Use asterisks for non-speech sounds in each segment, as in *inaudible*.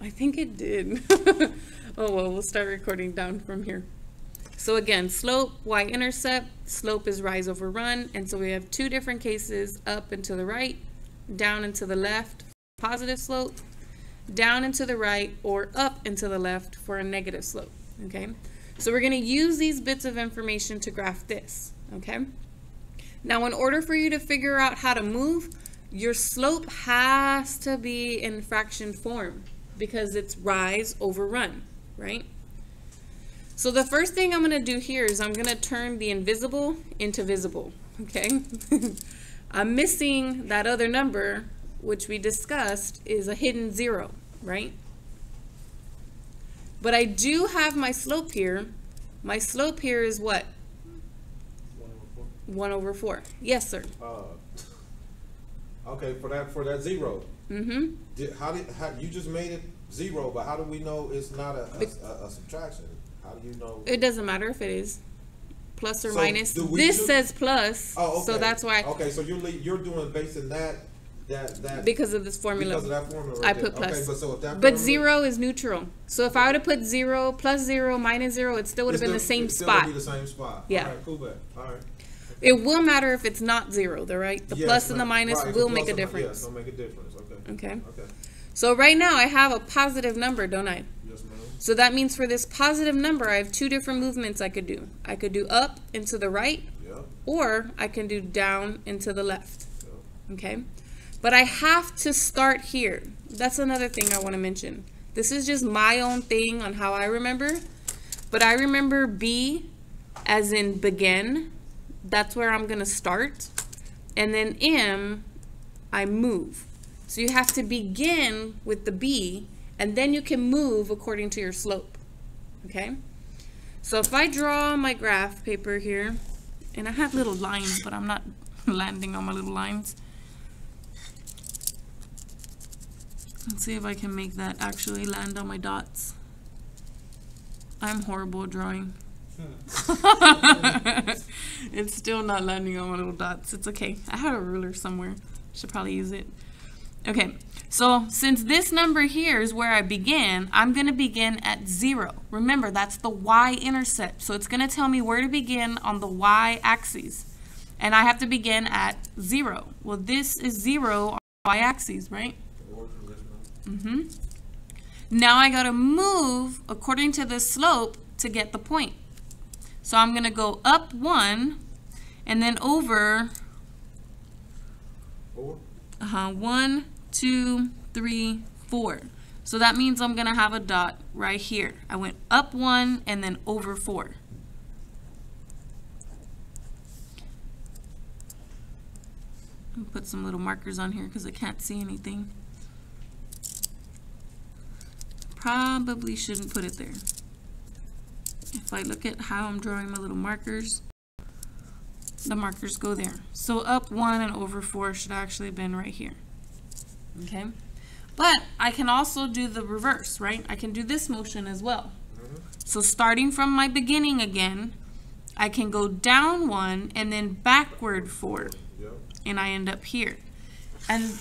I think it did. *laughs* oh well, we'll start recording down from here. So again, slope, y-intercept, slope is rise over run, and so we have two different cases, up and to the right, down and to the left, positive slope, down and to the right, or up and to the left for a negative slope, okay? So we're gonna use these bits of information to graph this, okay? Now, in order for you to figure out how to move, your slope has to be in fraction form because it's rise over run, right? So the first thing I'm going to do here is I'm going to turn the invisible into visible, okay? *laughs* I'm missing that other number, which we discussed is a hidden zero, right? But I do have my slope here. My slope here is what? 1 over 4. Yes, sir. Uh, okay, for that for that zero. Mm-hmm. Did, how did how, you just made it zero? But how do we know it's not a, a, a, subtraction? How do you know? It doesn't matter if it is plus or So, minus. This do- says plus, Oh, okay. so that's why Okay, so you're you're doing basing that that that because of this formula. because of that formula. Right I put plus. Okay, but so if that But zero is neutral. So if I would have put zero, plus zero, minus zero, it still would have been the same it still spot. Would be the same spot. Yeah. All right, cool. Bet. All right. It will matter if it's not zero, though, right? The Yes, plus and the minus Right, will make a difference. Yes, it'll make a difference. Okay. Okay. Okay. So right now I have a positive number, don't I? Yes, ma'am. So that means for this positive number, I have two different movements I could do. I could do up and to the right, Yep. or I can do down and to the left. Yep. Okay? But I have to start here. That's another thing I want to mention. This is just my own thing on how I remember. But I remember B as in begin. That's where I'm going to start. And then M, I move. So you have to begin with the B, and then you can move according to your slope. Okay? So if I draw my graph paper here, and I have little lines, but I'm not *laughs* landing on my little lines. Let's see if I can make that actually land on my dots. I'm horrible at drawing. *laughs* it's still not landing on my little dots. It's okay. I had a ruler somewhere. Should probably use it. Okay, so since this number here is where I begin, I'm going to begin at 0. Remember, that's the y-intercept. So it's going to tell me where to begin on the y-axis. And I have to begin at 0. Well, this is 0 on the y-axis, right? Mm-hmm. Now I got to move according to the slope to get the point. So I'm going to go up 1 and then over Four. uh-huh, one, two, three, four. So that means I'm gonna have a dot right here. I went up one and then over four. Put some little markers on here because I can't see anything. Probably shouldn't put it there. If I look at how I'm drawing my little markers, the markers go there. So up one and over four should actually have been right here. Okay? But I can also do the reverse, right? I can do this motion as well. Mm-hmm. So starting from my beginning again, I can go down one and then backward four, and I end up here. And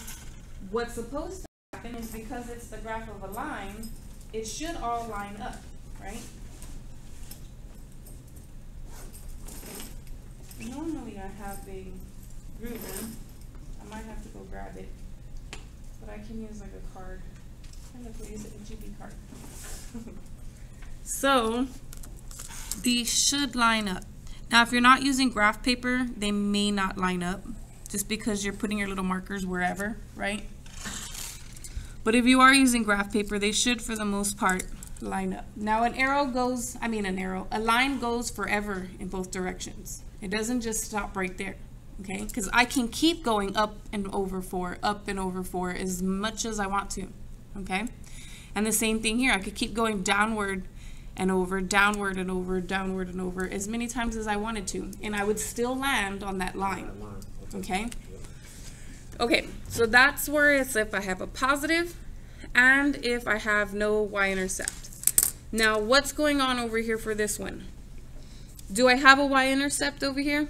what's supposed to happen is because it's the graph of a line, it should all line up, right? Normally I have a ruler. I might have to go grab it. But I can use like a card. I'm gonna use a GB card. so these should line up. Now if you're not using graph paper, they may not line up just because you're putting your little markers wherever, right? But if you are using graph paper, they should for the most part line up. Now an arrow goes, I mean an arrow, a line goes forever in both directions. It doesn't just stop right there, okay? Because I can keep going up and over four, up and over four as much as I want to, okay? And the same thing here, I could keep going downward and over, downward and over, downward and over as many times as I wanted to, and I would still land on that line, okay? Okay, so that's where it's if I have a positive and if I have no y-intercept. Now, what's going on over here for this one? Do I have a y-intercept over here?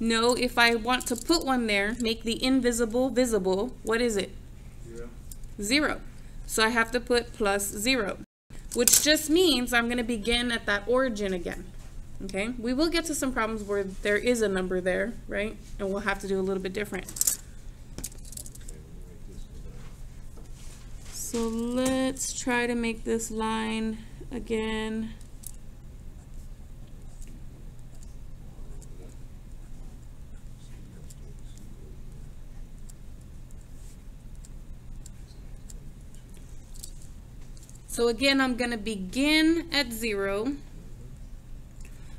No, if I want to put one there, make the invisible visible, what is it? Zero. Zero. So I have to put plus zero, which just means I'm gonna begin at that origin again. Okay, we will get to some problems where there is a number there, right? And we'll have to do a little bit different. So let's try to make this line again. So again, I'm gonna begin at zero.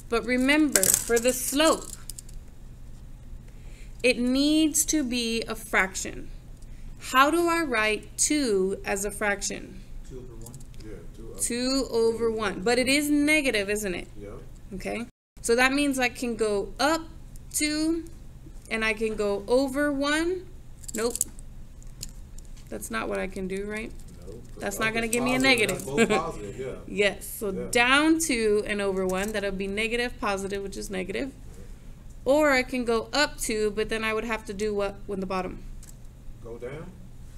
But remember, for the slope, it needs to be a fraction. How do I write 2 as a fraction? Two over one? Yeah, two up. 2 over 1. But it is negative, isn't it? Yeah. Okay. So that means I can go up 2 and I can go over 1. Nope. That's not what I can do, right? That's not gonna give me a negative. Both positive, *laughs* yeah. Yes. So Yeah. down 2 and over 1, that'll be negative, positive, which is negative. Or I can go up 2, but then I would have to do what with the bottom? Go down?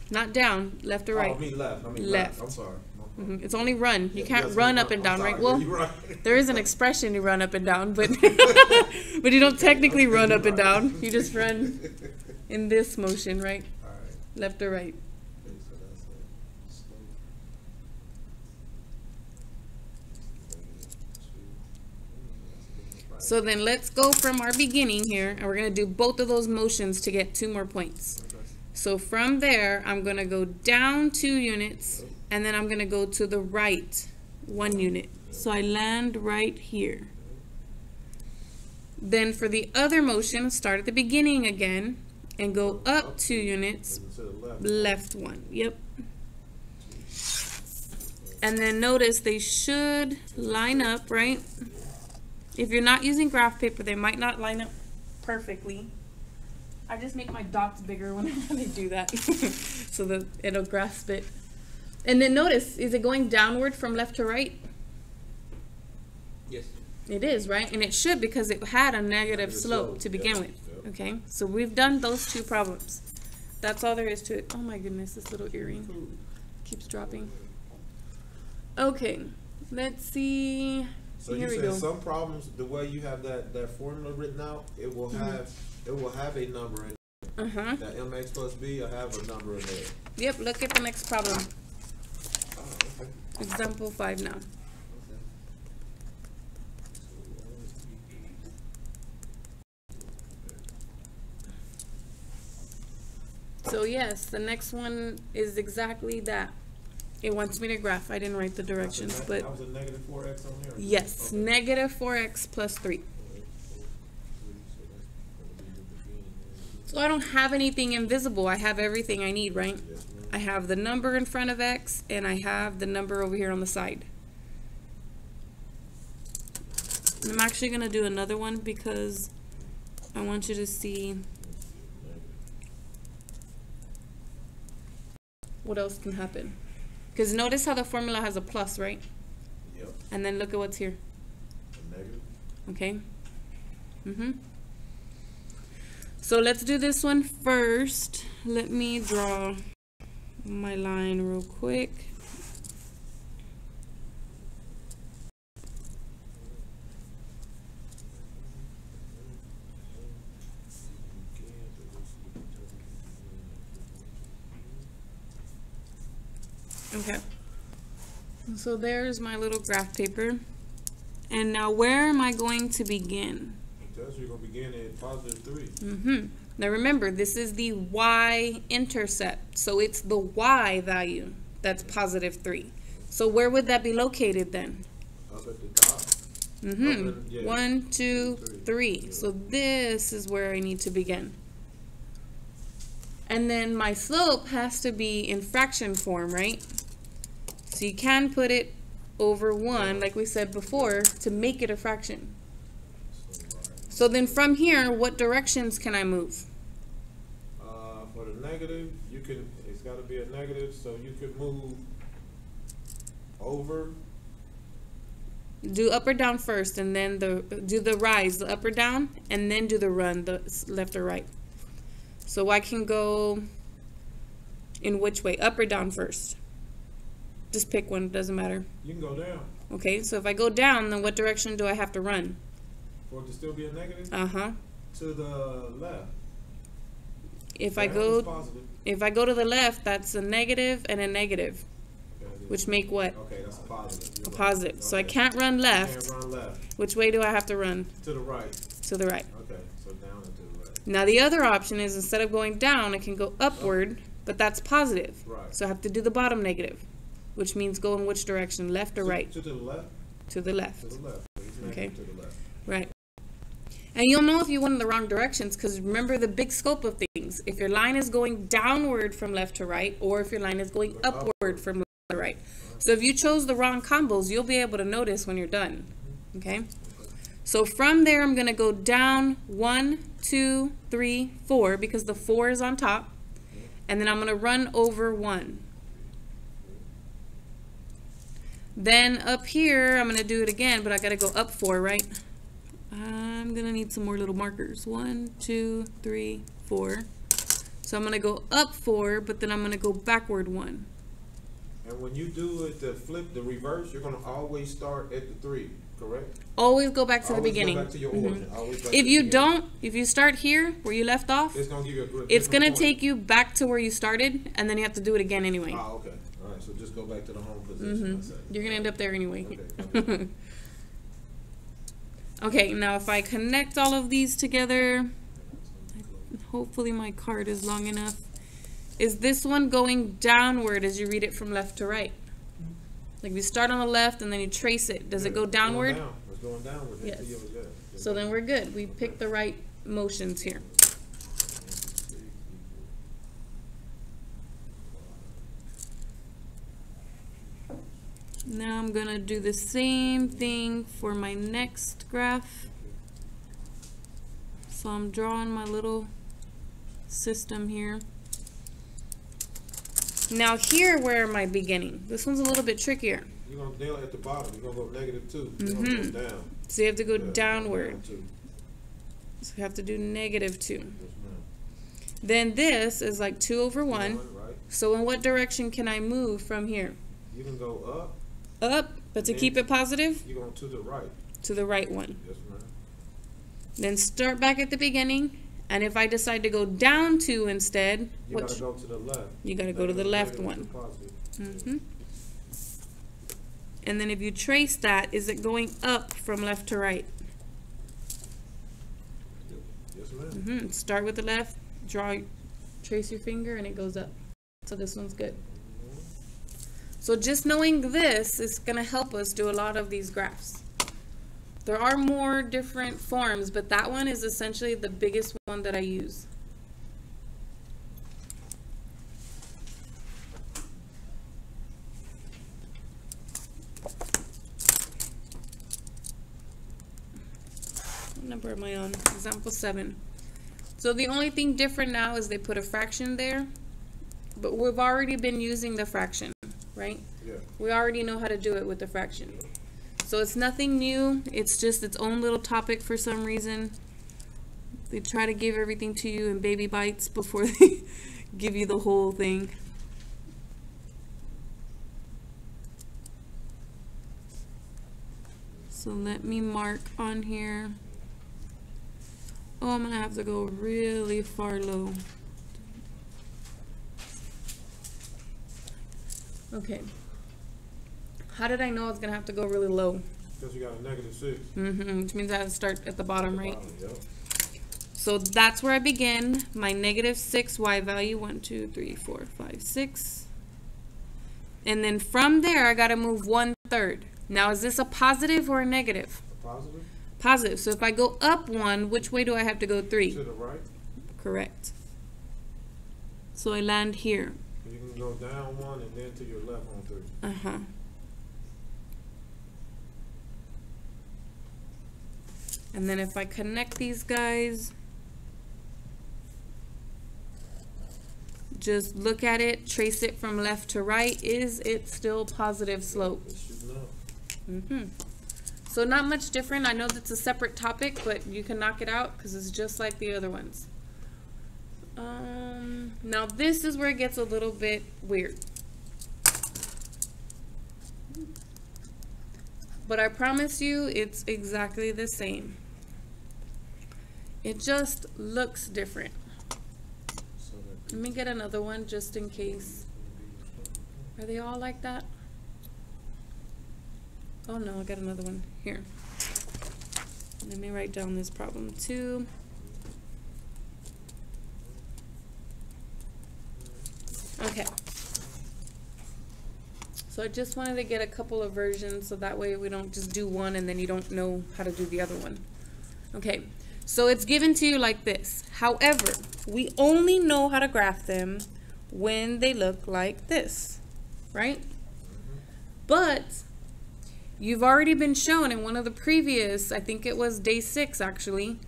Not down, left or Oh, I right. mean left, I mean Left. left, I'm sorry. Fault. Mhm. It's only run. You Yeah, can't yes, run up and down, right? Well, *laughs* there is an expression you run up and down, but *laughs* but you don't technically run up and down. You just run in this motion, right? Alright, Left or right. okay, so that's a slope. So then let's go from our beginning here, and we're gonna do both of those motions to get two more points. So from there, I'm gonna go down two units, and then I'm gonna go to the right one unit. So I land right here. Then for the other motion, start at the beginning again, and go up two units, To left one, yep. And then notice they should line up, right? If you're not using graph paper, they might not line up perfectly. I just make my dots bigger *laughs* whenever I do that, *laughs* so that it'll grasp it. And then notice, is it going downward from left to right? Yes. It is, right? And it should because it had a negative Negative slope slope, to begin yeah, with. Okay, so we've done those two problems. That's all there is to it. Oh my goodness, this little earring keeps dropping. Okay, let's see. So Here you said some problems, the way you have that, that formula written out, it will Mm-hmm. have, it will have a number in, Uh huh. that mx plus b, I have a number in there. Yep, look at the next problem. Example five now. So yes, the next one is exactly that. It wants me to graph. I didn't write the directions, That but That was a negative four x on there? yes, Okay. negative four x plus three. So I don't have anything invisible. I have everything I need, right? Yes. I have the number in front of x and I have the number over here on the side. And I'm actually going to do another one because I want you to see what else can happen. Because notice how the formula has a plus, right? Yep, And then look at what's here, a negative. okay? Mm-hmm. So let's do this one first. Let me draw my line real quick. Okay. So there's my little graph paper. And now where am I going to begin? You're gonna begin at positive three. Mm-hmm. Now remember, this is the y-intercept. So it's the y value that's positive 3. So where would that be located then? Up at the top. Mm-hmm. Yeah. One, two, Three. three. So this is where I need to begin. And then my slope has to be in fraction form, right? So you can put it over 1, like we said before, to make it a fraction. So, then from here, what directions can I move? Uh, for the negative, you can, it's gotta be a negative, so you could move over, Do up or down first, and then the do the rise, the up or down, and then do the run, the left or right. So I can go in which way, up or down first? Just pick one, it doesn't matter. You can go down Okay, so if I go down, then what direction do I have to run? for it to still be a negative Uh huh. to the left. If I go if I go to the left, that's a negative and a negative, Okay, which make what? Okay, that's a positive. A You're right. positive. So I can't run left. Can't run left Which way do I have to run? to the right. To the right. Okay, so down and to the right. Now the other option is instead of going down, I can go upward, but that's positive. Right. So I have to do the bottom negative, which means go in which direction, left or To- right? To the left. To the left. To the left. Okay. To the left. Right. And you'll know if you went in the wrong directions because remember the big scope of things. If your line is going downward from left to right, or if your line is going upward from left to right. So if you chose the wrong combos, you'll be able to notice when you're done. Okay? So from there, I'm going to go down one, two, three, four, because the four is on top. And then I'm going to run over one. Then up here, I'm going to do it again, but I got to go up four, right? I'm going to need some more little markers. One, two, three, four. So I'm going to go up four, but then I'm going to go backward one. And when you do it, the flip, the reverse, you're gonna always start at the three, correct? Always go back to the Always go beginning. back to your Mhm. origin. Always back If to you don't, if you start here where you left off, It's gonna give you a good. it's going to take you back to where you started, and then you have to do it again anyway. Ah, okay, so just go back to the home position, Mm-hmm. You're going to end up there anyway. Okay, okay. *laughs* okay, now if I connect all of these together, hopefully my card is long enough. Is this one going downward as you read it from left to right? Like you start on the left and then you trace it. Does it go it's going downward? down. It's going downward. Yes. So then we're good. We picked the right motions here. Now I'm gonna do the same thing for my next graph. So I'm drawing my little system here. Now here, where am I beginning? This one's a little bit trickier. You're gonna nail it at the bottom, you're gonna go negative two, you're gonna Mhm. go down. So you have to go Yeah, downward. two. So you have to do negative two. Yes. Then this is like two over one. Right, So in what direction can I move from here? you can go up, Up, but to Then- keep it positive, you're going to the right, to the right one. yes, ma'am. Then start back at the beginning. And if I decide to go down two instead, You what gotta go to the left. you got to go to the left one. positive. hmm And then if you trace that, is it going up from left to right? Yes, ma'am. hmm Start with the left, draw, trace your finger, and it goes up. So this one's good. So just knowing this is going to help us do a lot of these graphs. There are more different forms, but that one is essentially the biggest one that I use. Number am I on? Example 7. So the only thing different now is they put a fraction there, but we've already been using the fraction, right? Yeah, We already know how to do it with the fraction. So it's nothing new, it's just its own little topic for some reason. They try to give everything to you in baby bites before *laughs* they give you the whole thing. So let me mark on here. Oh, I'm gonna have to go really far low. Okay. How did I know it's gonna have to go really low? because you got a negative six. Mm-hmm, which means I have to start at the bottom, right? Yep. So that's where I begin. My negative six y value, one, two, three, four, five, six. And then from there, I gotta move one third. Now, is this a positive or a negative? A positive, Positive. So if I go up one, which way do I have to go three? to the right, Correct. So I land here. You can go down one and then to your left on three. Uh-huh. And then if I connect these guys, just look at it, trace it from left to right. Is it still positive slope? Up. Mm-hmm. So not much different. I know that's a separate topic, but you can knock it out because it's just like the other ones. Um, now this is where it gets a little bit weird. But I promise you, it's exactly the same. It just looks different. Let me get another one just in case. Are they all like that? Oh no, I got another one here. Let me write down this problem too. Okay. So I just wanted to get a couple of versions so that way we don't just do one and then you don't know how to do the other one. Okay, so it's given to you like this. However, we only know how to graph them when they look like this, right? But you've already been shown in one of the previous, I think it was day six actually,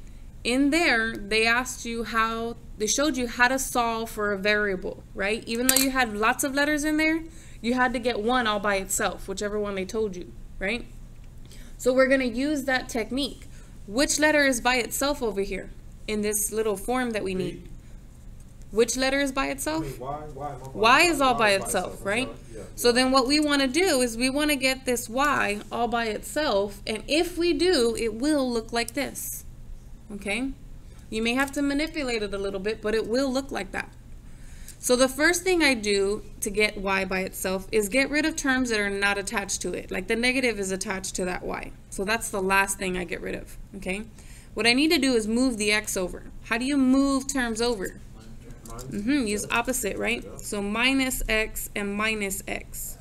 in there they asked you how, they showed you how to solve for a variable, right? Even though you had lots of letters in there, you had to get one all by itself, whichever one they told you, right? So we're going to use that technique. Which letter is by itself over here in this little form that we need? Which letter is by I itself? mean, why, why? am I- Y is all by itself, I'm right? sorry. Yeah, So then what we want to do is we want to get this y all by itself, and if we do, it will look like this. Okay? You may have to manipulate it a little bit, but it will look like that. So the first thing I do to get y by itself is get rid of terms that are not attached to it. Like the negative is attached to that y. So that's the last thing I get rid of, okay? What I need to do is move the x over. How do you move terms over? Minus- hmm use opposite, right? So minus x and minus x.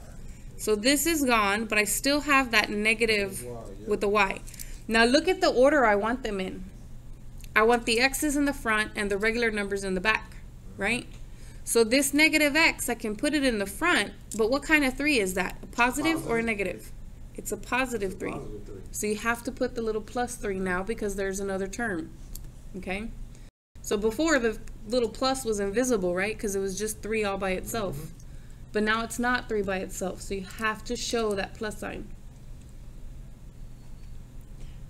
So this is gone, but I still have that negative with the y. Now look at the order I want them in. I want the x's in the front and the regular numbers in the back, right? So this negative x, I can put it in the front, but what kind of 3 is that? A positive or a negative? It's a positive 3. Positive three. So you have to put the little plus 3 now because there's another term. Okay? So before the little plus was invisible, right? Because it was just 3 all by itself. Mm-hmm. But now it's not 3 by itself. So you have to show that plus sign.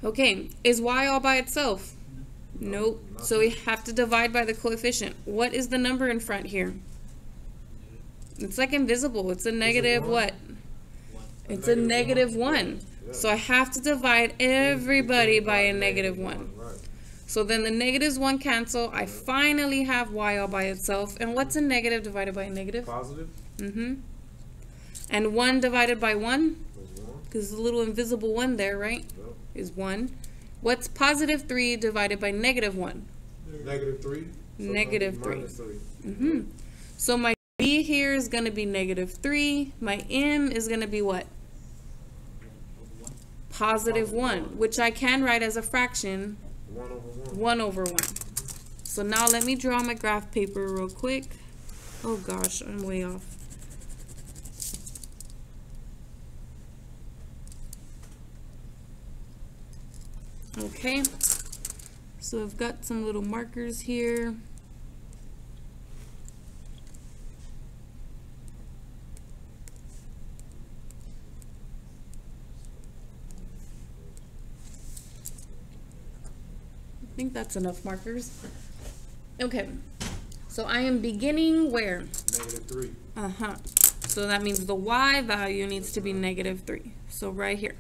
Okay, is y all by itself? Nope. So we have to divide by the coefficient. What is the number in front here? It's like invisible. It's a negative one? what? It's a negative one. So I have to divide everybody by a negative one. Right. So then the negatives one cancel. I finally have y all by itself. And what's a negative divided by a negative? Positive Mm-hmm. And 1 divided by 1, one. because the little invisible 1 there, right, Yep. is 1. What's positive 3 divided by negative 1? Negative three. So Negative minus three. Minus three. Mm-hmm. So my b here is going to be negative 3. My m is going to be what? Positive 1, which I can write as a fraction One over one. 1 over 1. So now let me draw my graph paper real quick. Oh gosh, I'm way off. Okay, so I've got some little markers here. I think that's enough markers. Okay, so I am beginning where? Negative three. Uh-huh. So that means the y value needs to be negative 3. So right here.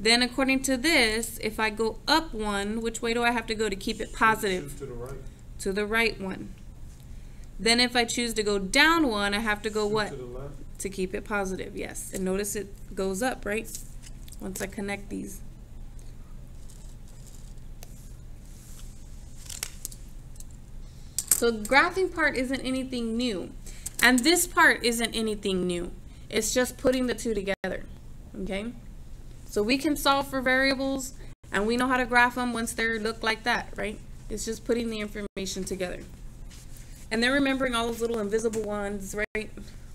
Then according to this, if I go up 1, which way do I have to go to keep it positive? Shoot to the right. To the right one. Then if I choose to go down 1, I have to go Shoot what? To the left. To keep it positive, yes. And notice it goes up, right? Once I connect these. So the graphing part isn't anything new. And this part isn't anything new. It's just putting the two together, okay? So we can solve for variables, and we know how to graph them once they look like that, right? It's just putting the information together. And then remembering all those little invisible ones, right?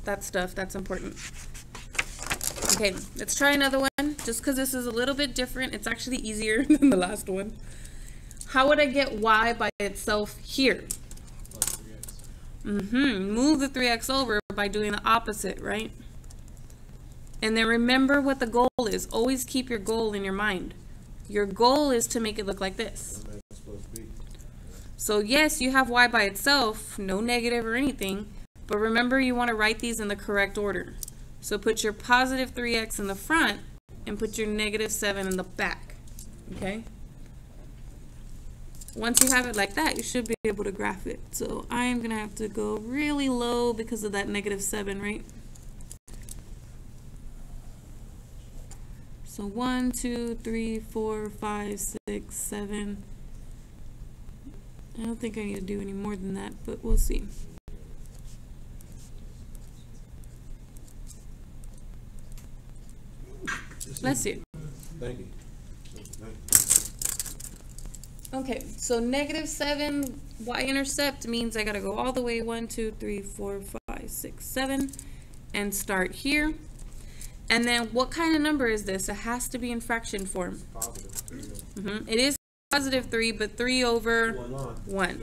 That stuff, that's important. Okay, let's try another one. Just because this is a little bit different, it's actually easier *laughs* than the last one. How would I get y by itself here? Mm-hmm. Move the 3x over by doing the opposite, right? And then remember what the goal is. Always keep your goal in your mind. Your goal is to make it look like this. To. So yes, you have y by itself, no negative or anything, but remember you want to write these in the correct order. So put your positive three x in the front and put your negative seven in the back, okay? Once you have it like that, you should be able to graph it. So I am gonna have to go really low because of that negative seven, right? So one, two, three, four, five, six, seven. I don't think I need to do any more than that, but we'll see. Let's see. Thank you. Okay, so negative seven y-intercept means I gotta go all the way one, two, three, four, five, six, seven, and start here. And then what kind of number is this? It has to be in fraction form. Positive. hmm It is positive three, but three over One one.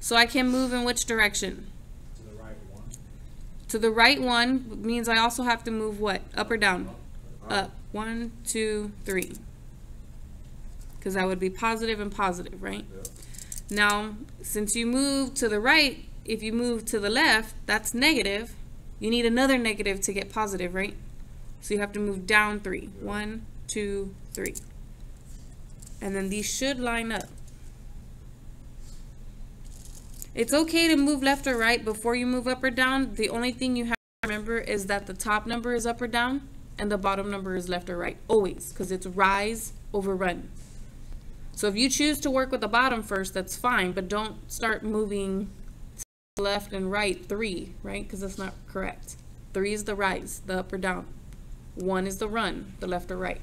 So I can move in which direction? To the right one. To the right one means I also have to move what? Up or down? Up. One, two, three. Because that would be positive and positive, right? Yeah. Now, since you move to the right, if you move to the left, that's negative. You need another negative to get positive, right? So you have to move down three. One, two, three. And then these should line up. It's okay to move left or right before you move up or down. The only thing you have to remember is that the top number is up or down and the bottom number is left or right. Always, because it's rise over run. So if you choose to work with the bottom first, that's fine, but don't start moving left and right three, right? Because that's not correct. Three is the rise, the up or down. One is the run, the left or right.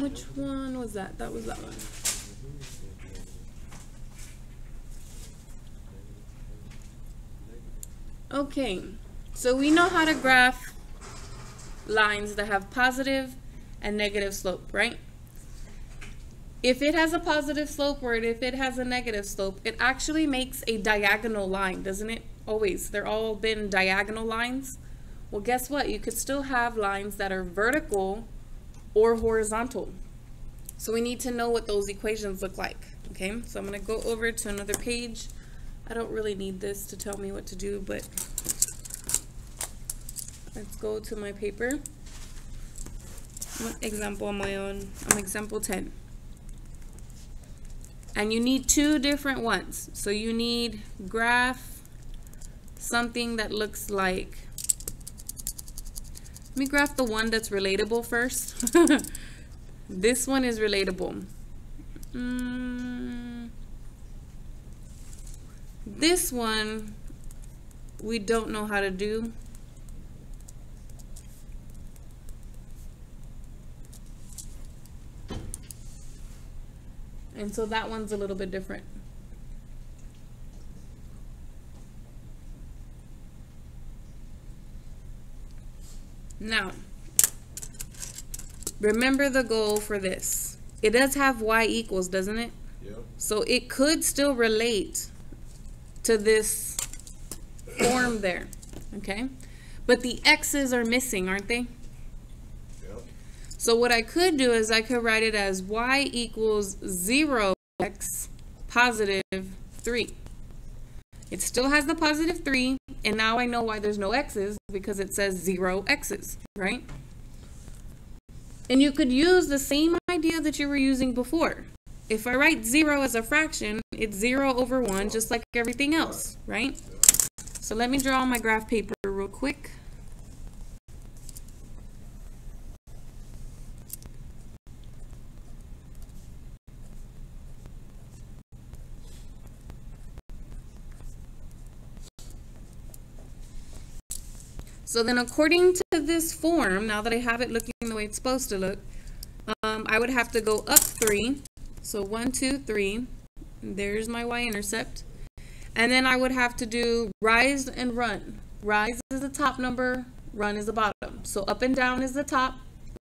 Which one was that? That was that one. Okay, so we know how to graph lines that have positive and negative slope, right? If it has a positive slope or if it has a negative slope, it actually makes a diagonal line, doesn't it? Always. They're all been diagonal lines. Well, guess what? You could still have lines that are vertical or horizontal. So we need to know what those equations look like. Okay, so I'm going to go over to another page. I don't really need this to tell me what to do, but let's go to my paper. Example am I on? I'm example 10. And you need two different ones. So you need graph something that looks like let me graph the one that's relatable first. *laughs* this one is relatable. Mm, this one, we don't know how to do. And so that one's a little bit different. Now, remember the goal for this. It does have y equals, doesn't it? Yep. So it could still relate to this form there, okay? But the x's are missing, aren't they? So what I could do is I could write it as y equals 0x positive 3. It still has the positive 3, and now I know why there's no x's because it says 0 x's, right? And you could use the same idea that you were using before. If I write 0 as a fraction, it's 0 over 1 just like everything else, right? So let me draw my graph paper real quick. So then according to this form, now that I have it looking the way it's supposed to look, um, I would have to go up three. So one, two, three. There's my y-intercept. And then I would have to do rise and run. Rise is the top number, run is the bottom. So up and down is the top,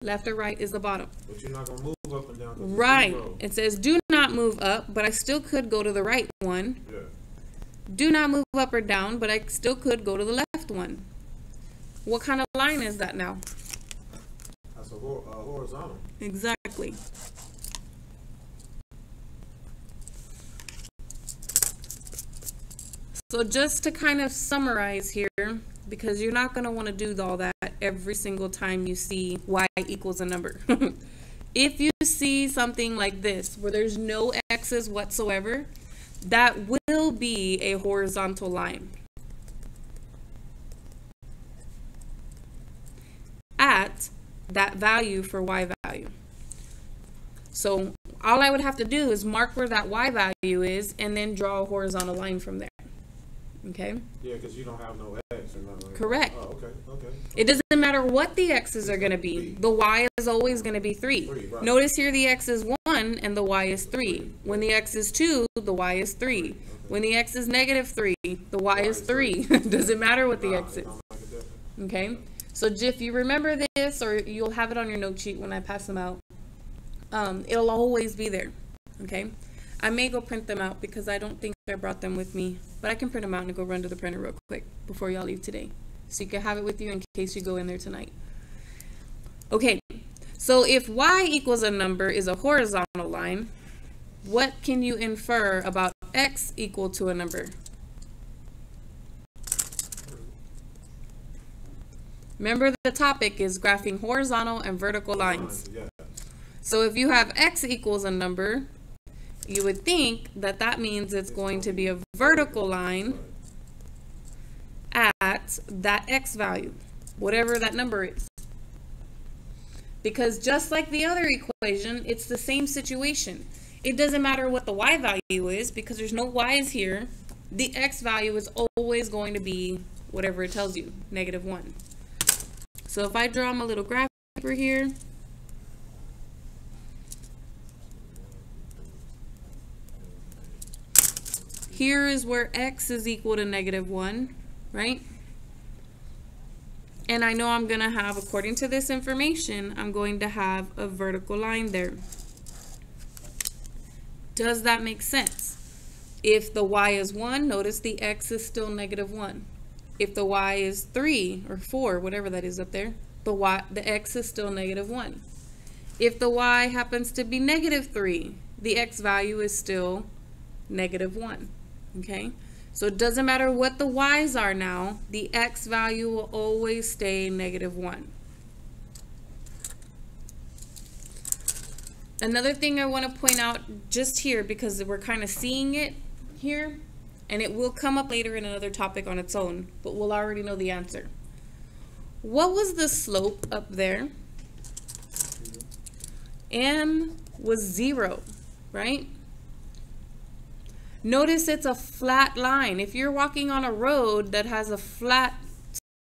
left or right is the bottom. But you're not gonna move up and down. Right. It says do not move up, but I still could go to the right one. Yeah. Do not move up or down, but I still could go to the left one. What kind of line is that now? That's a hor- uh, horizontal. Exactly. So just to kind of summarize here, because you're not going to want to do all that every single time you see y equals a number. *laughs* if you see something like this, where there's no x's whatsoever, that will be a horizontal line. At that value for y value. So all I would have to do is mark where that y value is and then draw a horizontal line from there. Okay? Yeah, because you don't have no X or nothing. like. Correct. Oh, okay, okay. It doesn't matter what the x's are going to be. The y is always going to be 3. Three, right. Notice here the x is 1 and the y is 3. When the x is 2, the y is 3. When the x is negative 3, the y is 3. *laughs* doesn't matter what the x is. don't make a difference. Okay? So if you remember this, or you'll have it on your note sheet when I pass them out, um, it'll always be there. Okay? I may go print them out because I don't think I brought them with me, but I can print them out and go run to the printer real quick before y'all leave today. So you can have it with you in case you go in there tonight. Okay, so if y equals a number is a horizontal line, what can you infer about x equal to a number? Remember the topic is graphing horizontal and vertical lines. So if you have x equals a number, you would think that that means it's going to be a vertical line at that x value, whatever that number is. Because just like the other equation, it's the same situation. It doesn't matter what the y value is because there's no y's here. The x value is always going to be whatever it tells you, negative 1. So if I draw my little graph over here, here is where x is equal to negative 1, right? And I know I'm going to have, according to this information, I'm going to have a vertical line there. Does that make sense? If the y is 1, notice the x is still negative 1. If the y is 3 or 4, whatever that is up there, the, y, the x is still negative 1. If the y happens to be negative 3, the x value is still negative 1. Okay? So it doesn't matter what the y's are now, the x value will always stay negative 1. Another thing I want to point out just here, because we're kind of seeing it here, and it will come up later in another topic on its own, but we'll already know the answer. What was the slope up there? M was 0, right? Notice it's a flat line. If you're walking on a road that has a flat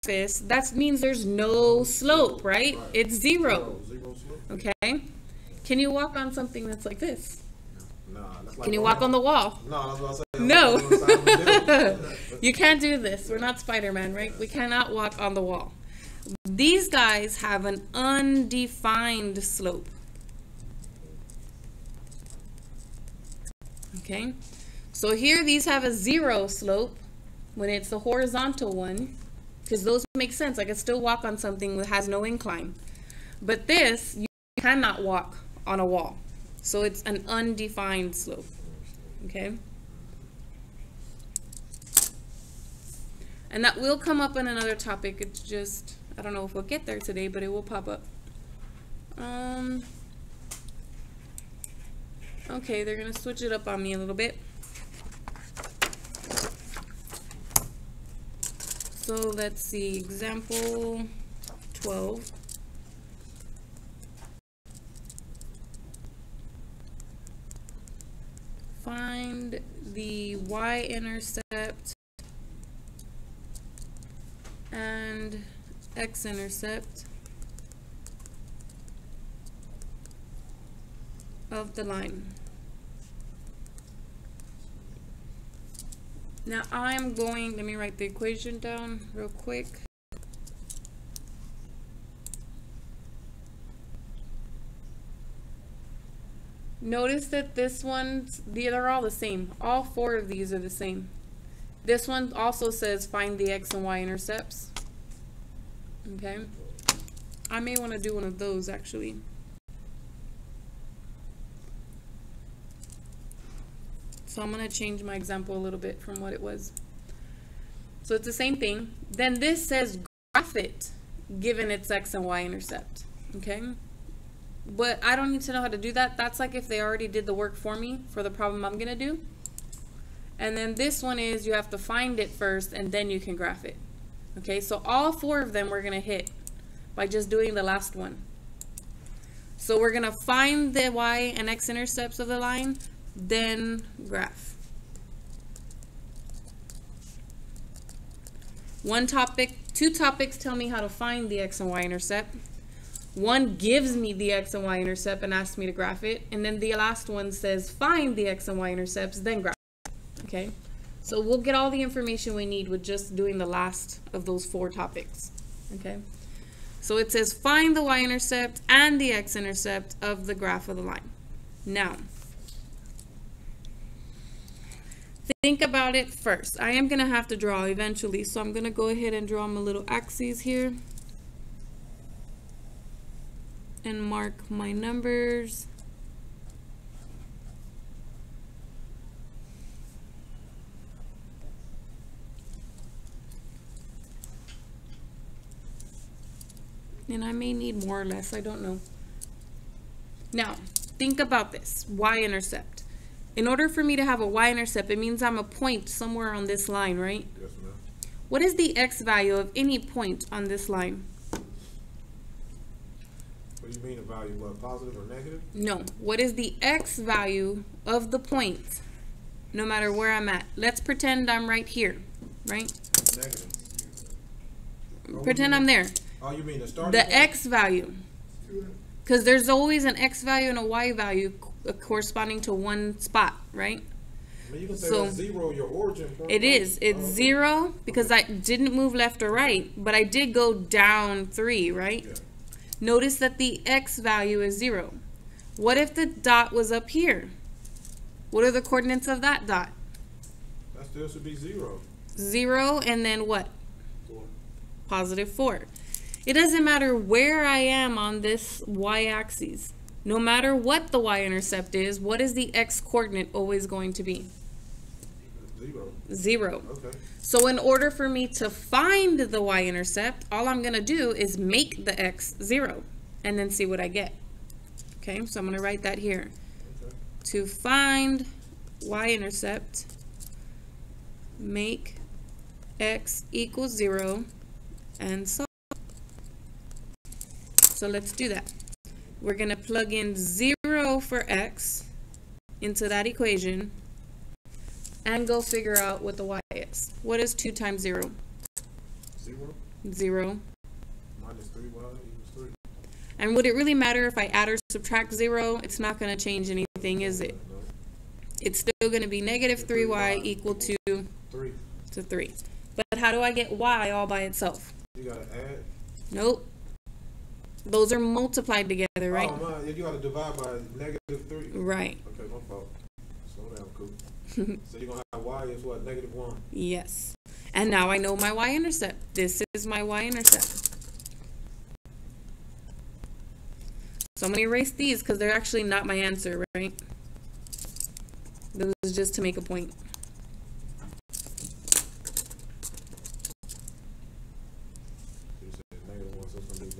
surface, that means there's no slope, right? It's zero, Zero okay? Can you walk on something that's like this? Nah, like Can you walk on the wall? No, that's what I said. No. That's what I'm saying. *laughs* You can't do this. We're not Spider-Man, right? We cannot walk on the wall. These guys have an undefined slope. Okay? So here these have a zero slope when it's the horizontal one, because those make sense. I can still walk on something that has no incline. But this, you cannot walk on a wall. So it's an undefined slope. Okay? And that will come up in another topic. It's just, I don't know if we'll get there today, but it will pop up. Um, okay, they're going to switch it up on me a little bit. So let's see, example 12. Find the y-intercept and x-intercept of the line. Now I'm going, let me write the equation down real quick. Notice that this one, they're all the same. All four of these are the same. This one also says find the x and y intercepts. Okay. I may want to do one of those actually. So I'm going to change my example a little bit from what it was. So it's the same thing. Then this says graph it given its x and y intercept. Okay? But I don't need to know how to do that. That's like if they already did the work for me for the problem I'm going to do. And then this one is you have to find it first and then you can graph it. Okay, so all four of them we're going to hit by just doing the last one. So we're going to find the y and x intercepts of the line, then graph. One topic, two topics tell me how to find the x and y intercept. One gives me the x and y intercept and asks me to graph it. And then the last one says find the x and y intercepts, then graph okay? So we'll get all the information we need with just doing the last of those four topics, okay? So it says find the y-intercept and the x-intercept of the graph of the line. Now, think about it first. I am going to have to draw eventually, so I'm going to go ahead and draw my little axes here. And mark my numbers. And I may need more or less, I don't know. Now, think about this, y-intercept. In order for me to have a y-intercept, it means I'm a point somewhere on this line, right? Yes, ma'am. What is the x value of any point on this line? What do you mean a value, what, positive or negative? No. What is the x value of the point, no matter where I'm at? Let's pretend I'm right here, right? Negative. Oh, Pretend I'm there. Oh, you mean the starting The point? x value. Because there's always an x value and a y value uh, corresponding to one spot, right? I mean, you can say so- zero, your origin point. It is. Uh, it's Oh, okay. zero because I didn't move left or right, but I did go down three, right? Yeah. Notice that the x value is zero. What if the dot was up here? What are the coordinates of that dot? That still should be zero. Zero and then what? Four. Positive four. It doesn't matter where I am on this y-axis. No matter what the y-intercept is, what is the x coordinate always going to be? Zero. Zero. Okay. So in order for me to find the y-intercept, all I'm going to do is make the x zero and then see what I get. Okay, so I'm going to write that here. Okay. To find y-intercept, make x equals zero and solve. So let's do that. We're going to plug in zero for x into that equation and go figure out what the y is. What is 2 times 0? Zero 0. minus three y equals three. And would it really matter if I add or subtract 0? It's not going to change anything, is it? No, It's still going to be negative 3y equal to, three. to 3. But how do I get y all by itself? You gotta add. Nope. Those are multiplied together, right? Oh, man, you gotta divide by negative three. Right. Okay, my fault. Slow down, cool. So you're gonna have y is what, negative one? Yes. And now I know my y-intercept. This is my y-intercept. So I'm going to erase these because they're actually not my answer, right? This is just to make a point. You said negative so it's gonna be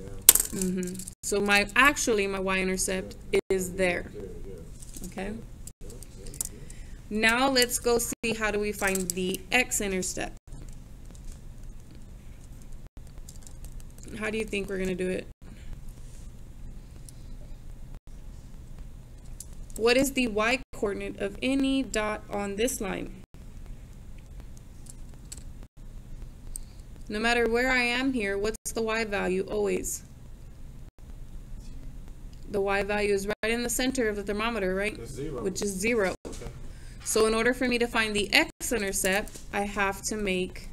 down. hmm So my actually my y-intercept is there, There, yeah. okay? Now let's go see how do we find the x-intercept. How do you think we're going to do it? What is the y coordinate of any dot on this line? No matter where I am here, what's the y value always? The y value is right in the center of the thermometer, right? Which is zero. So in order for me to find the x-intercept, I have to make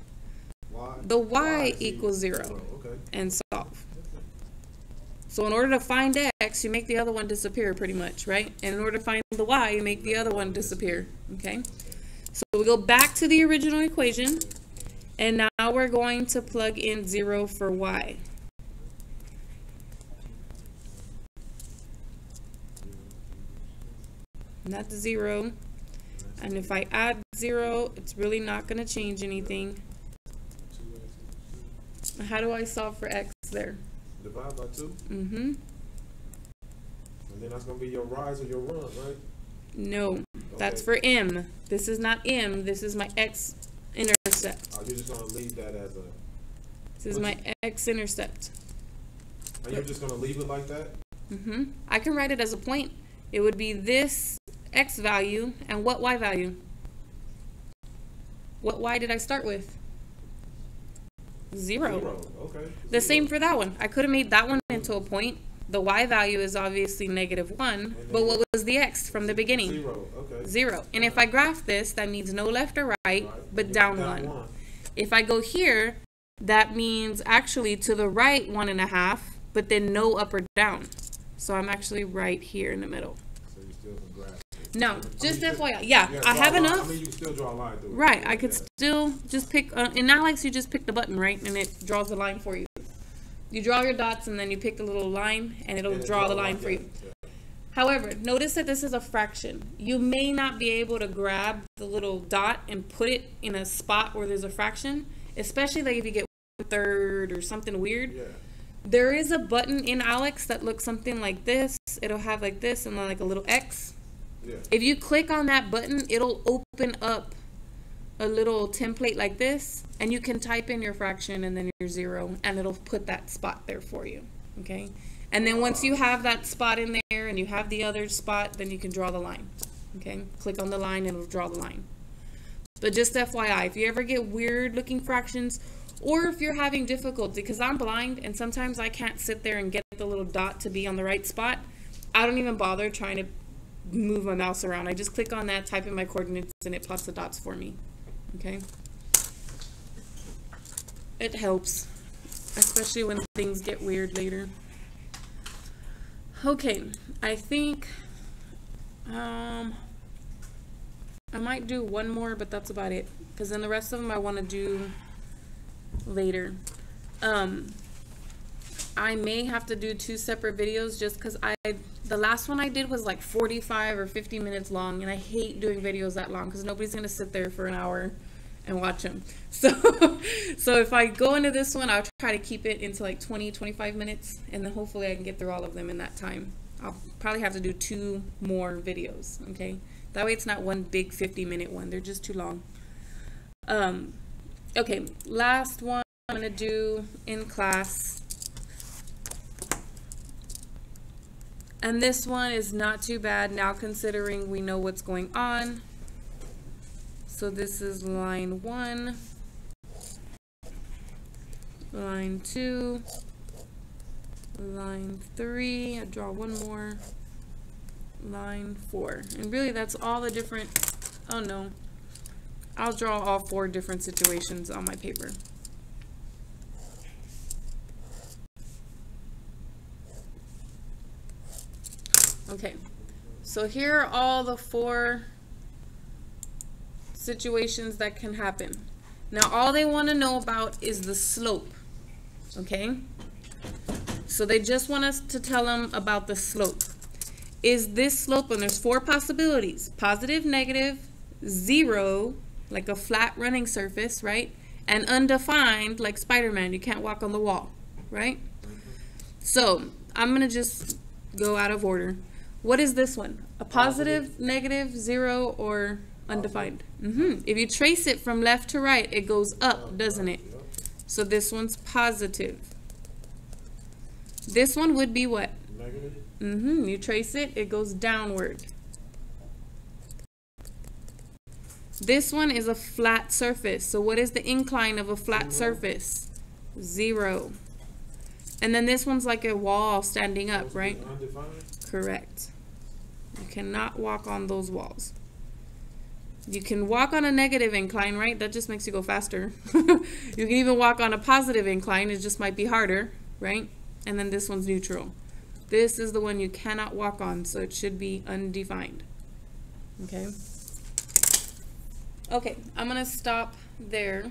y. the y, y equals 0. Okay. and solve. So in order to find x, you make the other one disappear pretty much, right? And in order to find the y, you make the other one disappear, okay? So we go back to the original equation, and now we're going to plug in 0 for y. Not 0, and if I add zero, it's really not gonna change anything. Two X equals How do I solve for x there? Divide by two, Mm-hmm. and then that's gonna be your rise or your run, right? No, that's for m. This is not m, this is my x intercept. Are you just gonna leave that as a, This is my x intercept. are you just gonna leave it like that? Mm-hmm. I can write it as a point. It would be this x value and what y value? What y did I start with? Zero. Zero, okay. The same for that one. I could have made that one into a point. The y value is obviously negative one, but what was the x from the beginning? Zero, okay. Zero. And if I graph this, that means no left or right, Right. but down one. If I go here, that means actually to the right one and a half, but then no up or down. So I'm actually right here in the middle. So you still can No, I mean, just you FYI. Yeah, yeah, I have enough. I mean, you still draw a line through it. Right, I could Yeah. still just pick, uh, in ALEKS, you just pick the button, right? And it draws the line for you. You draw your dots and then you pick the little line and it'll And draw the line line, for you. yeah. However, notice that this is a fraction. You may not be able to grab the little dot and put it in a spot where there's a fraction, especially like if you get one third or something weird. Yeah, There is a button in ALEKS that looks something like this. It'll have like this and then like a little X. yeah. If you click on that button, it'll open up a little template like this, and you can type in your fraction and then your zero, and it'll put that spot there for you. Okay? And then once you have that spot in there and you have the other spot, then you can draw the line. Okay? Click on the line and it'll draw the line. But just FYI, if you ever get weird looking fractions, or if you're having difficulty, because I'm blind and sometimes I can't sit there and get the little dot to be on the right spot, I don't even bother trying to move my mouse around. I just click on that, type in my coordinates, and it plots the dots for me. Okay? It helps, especially when things get weird later. Okay, I think um, I might do one more, but that's about it. Because then the rest of them I want to do later. Um, I may have to do two separate videos just because I the last one I did was like 45 or 50 minutes long, and I hate doing videos that long because nobody's gonna sit there for an hour and watch them. *laughs* So, so if I go into this one, I'll try to keep it into like 20, 25 minutes, and then hopefully I can get through all of them in that time. I'll probably have to do two more videos. Okay, that way it's not one big 50 minute one. They're just too long. Um, okay, last one I'm gonna do in class. And this one is not too bad now considering we know what's going on. So this is line one, line two, line three, I draw one more, line four. And really that's all the different, oh no, I'll draw all four different situations on my paper. Okay, so here are all the four situations that can happen. Now, all they want to know about is the slope, okay? So they just want us to tell them about the slope. Is this slope, and there's four possibilities, positive, negative, zero, like a flat running surface, right? And undefined, like Spider-Man, you can't walk on the wall, right? So I'm gonna just go out of order. What is this one? A positive, negative, zero, or undefined? hmm If you trace it from left to right, it goes up, doesn't it? So this one's positive. This one would be what? Negative, hmm You trace it, it goes downward. This one is a flat surface. So what is the incline of a flat Zero. surface? Zero. And then this one's like a wall standing up, right? Undefined, Correct. You cannot walk on those walls. You can walk on a negative incline, right? That just makes you go faster. *laughs* you can even walk on a positive incline. It just might be harder, right? And then this one's neutral. This is the one you cannot walk on, so it should be undefined. Okay? Okay, I'm going to stop there.